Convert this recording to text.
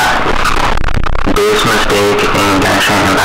that mistake in action.